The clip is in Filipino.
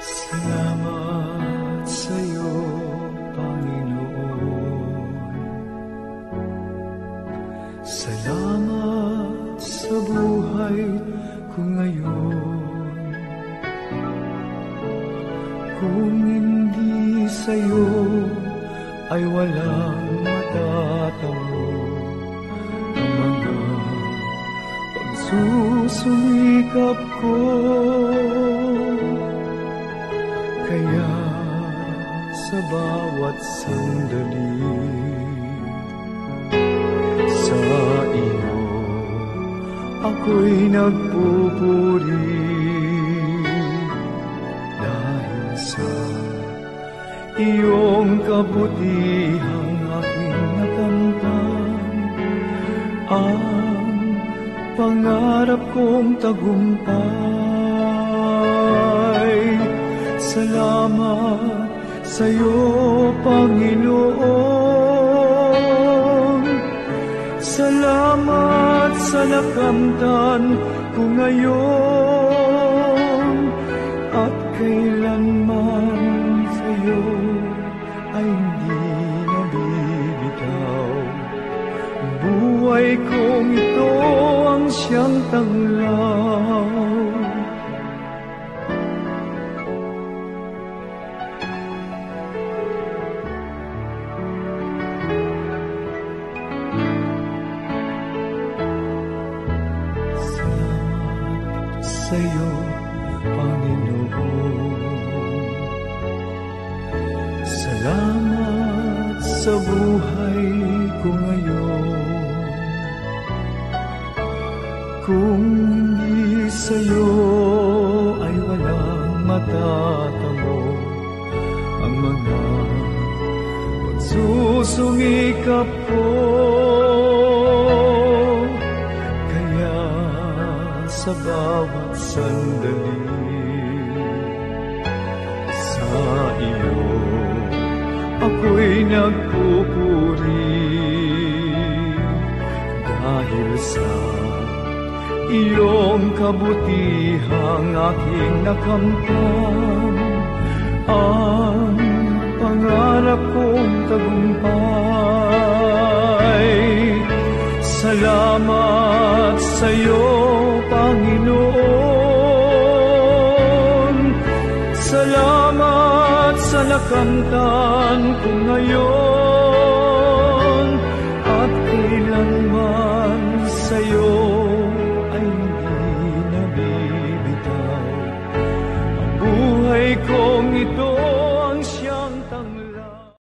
Salamat sa iyo, Panginoon. Salamat sa buhay ko ngayon. Kung hindi sa iyo ay walang matatamo ang mga pagsusumikap ko. Kaya sa bawat sandali. Sa iyo ako'y nagpupuri. Dahil sa iyong kabutihang aking nakamtan Ang pangarap kong tagumpay Salamat sa iyo, Panginoon. Salamat sa nakamtan ko ngayon at kailanman sa iyo ay hindi nabibitaw. Buhay kong ito ang siyang tanglaw. Salamat sa iyo, Panginoon. Salamat sa buhay ko ngayon. Kung hindi sa iyo ay walang matatamo ang mga pagsusumikap ko. Sa bawat sandali. Sa iyo ako'y nagpupuri. Dahil sa iyong kabutihang aking nakamtan ang pangarap kong tagumpay. Salamat sa iyo, Panginoon. Salamat sa nakamtan ko ngayon at kailanman sa'yo ay hindi nabibitaw ang buhay kong ito.